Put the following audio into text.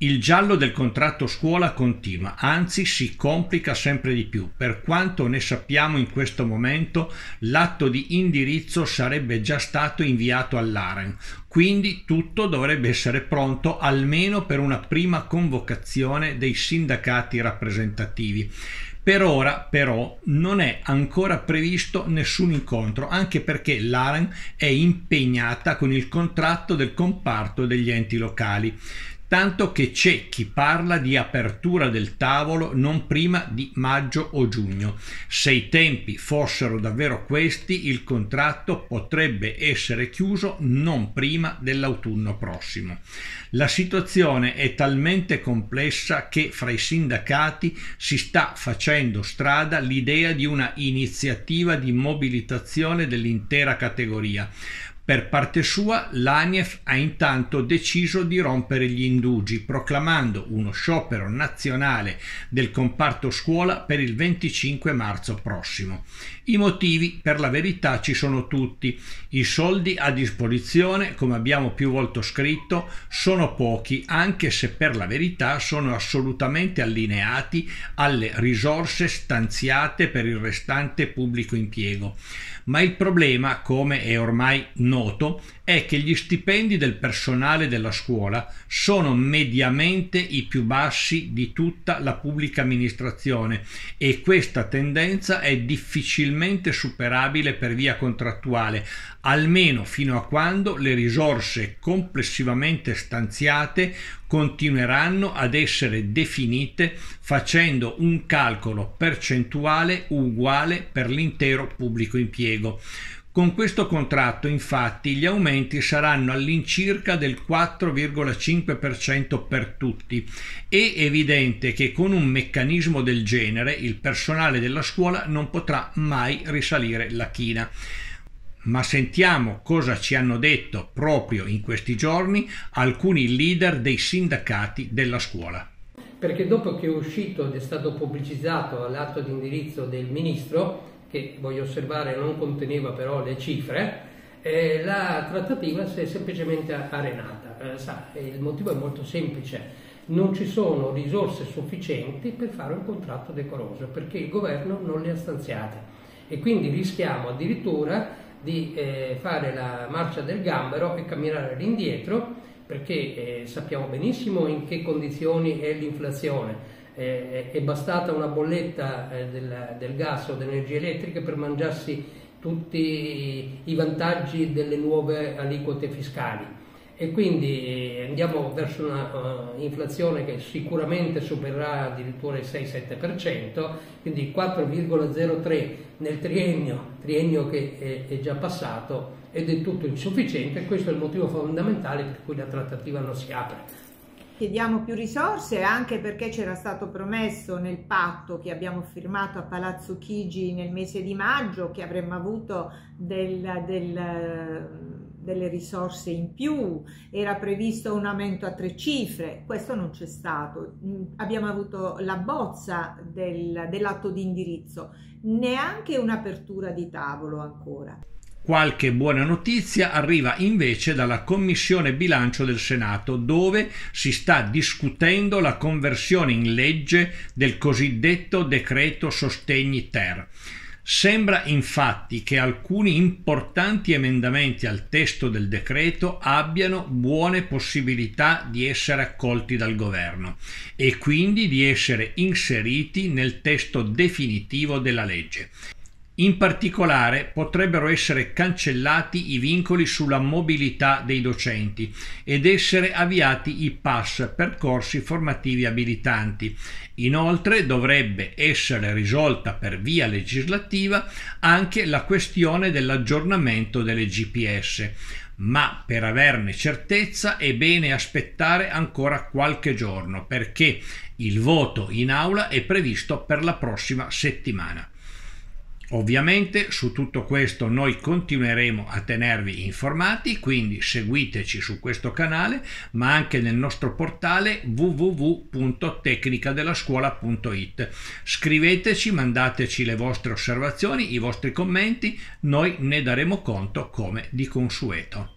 Il giallo del contratto scuola continua, anzi si complica sempre di più. Per quanto ne sappiamo in questo momento, l'atto di indirizzo sarebbe già stato inviato all'AREN, quindi tutto dovrebbe essere pronto almeno per una prima convocazione dei sindacati rappresentativi. Per ora però non è ancora previsto nessun incontro, anche perché l'AREN è impegnata con il contratto del comparto degli enti locali tanto che c'è chi parla di apertura del tavolo non prima di maggio o giugno. Se i tempi fossero davvero questi, il contratto potrebbe essere chiuso non prima dell'autunno prossimo. La situazione è talmente complessa che fra i sindacati si sta facendo strada l'idea di una iniziativa di mobilitazione dell'intera categoria per parte sua, l'ANIEF ha intanto deciso di rompere gli indugi, proclamando uno sciopero nazionale del comparto scuola per il 25 marzo prossimo. I motivi, per la verità, ci sono tutti. I soldi a disposizione, come abbiamo più volte scritto, sono pochi, anche se per la verità sono assolutamente allineati alle risorse stanziate per il restante pubblico impiego ma il problema, come è ormai noto, è che gli stipendi del personale della scuola sono mediamente i più bassi di tutta la pubblica amministrazione e questa tendenza è difficilmente superabile per via contrattuale, almeno fino a quando le risorse complessivamente stanziate continueranno ad essere definite facendo un calcolo percentuale uguale per l'intero pubblico impiego. Con questo contratto infatti gli aumenti saranno all'incirca del 4,5% per tutti. È evidente che con un meccanismo del genere il personale della scuola non potrà mai risalire la china ma sentiamo cosa ci hanno detto proprio in questi giorni alcuni leader dei sindacati della scuola. Perché dopo che è uscito ed è stato pubblicizzato l'atto di indirizzo del ministro, che voglio osservare non conteneva però le cifre, eh, la trattativa si è semplicemente arenata. Eh, sa, il motivo è molto semplice, non ci sono risorse sufficienti per fare un contratto decoroso perché il governo non le ha stanziate e quindi rischiamo addirittura di eh, fare la marcia del gambero e camminare all'indietro perché eh, sappiamo benissimo in che condizioni è l'inflazione. Eh, è bastata una bolletta eh, del, del, gas o dell'energia elettrica per mangiarsi tutti i vantaggi delle nuove aliquote fiscali e quindi eh, andiamo verso una uh, inflazione che sicuramente supererà addirittura il 6-7%, quindi 4,03 nel triennio, triennio che è, è già passato ed è tutto insufficiente, questo è il motivo fondamentale per cui la trattativa non si apre. Chiediamo più risorse anche perché c'era stato promesso nel patto che abbiamo firmato a Palazzo Chigi nel mese di maggio che avremmo avuto del, del delle risorse in più, era previsto un aumento a tre cifre, questo non c'è stato. Abbiamo avuto la bozza del, dell'atto di indirizzo, neanche un'apertura di tavolo ancora. Qualche buona notizia arriva invece dalla Commissione Bilancio del Senato, dove si sta discutendo la conversione in legge del cosiddetto decreto sostegni ter. Sembra infatti che alcuni importanti emendamenti al testo del decreto abbiano buone possibilità di essere accolti dal governo e quindi di essere inseriti nel testo definitivo della legge. In particolare potrebbero essere cancellati i vincoli sulla mobilità dei docenti ed essere avviati i PAS, percorsi formativi abilitanti. Inoltre dovrebbe essere risolta per via legislativa anche la questione dell'aggiornamento delle GPS ma per averne certezza è bene aspettare ancora qualche giorno perché il voto in aula è previsto per la prossima settimana. Ovviamente su tutto questo noi continueremo a tenervi informati, quindi seguiteci su questo canale, ma anche nel nostro portale www.tecnicadellascuola.it. Scriveteci, mandateci le vostre osservazioni, i vostri commenti, noi ne daremo conto come di consueto.